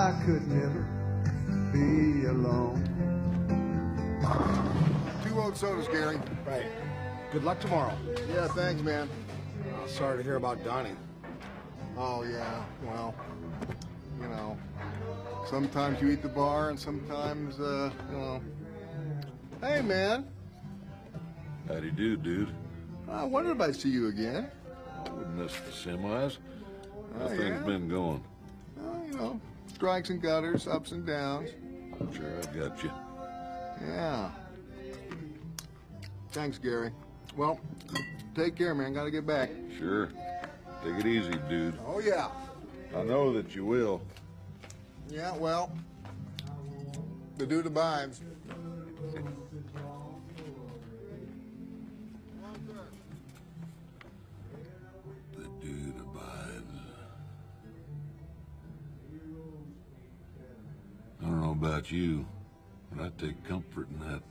I could never be alone. Two old sodas, Gary. Right. Good luck tomorrow. Yeah, thanks, man. Uh, sorry to hear about Donny. Oh, yeah, well, you know, sometimes you eat the bar and sometimes, uh, you know. Hey, man, Howdy do, you do, dude. I wondered if I'd see you again. I wouldn't miss the semis. How Oh, things yeah? been going? Well, you know, strikes and gutters, ups and downs. Sure, I've got you. Yeah. Thanks, Gary. Well, take care, man. Gotta get back. Sure. Take it easy, dude. Oh, yeah. I know that you will. Yeah, well, the dude abides. about you, but I take comfort in that.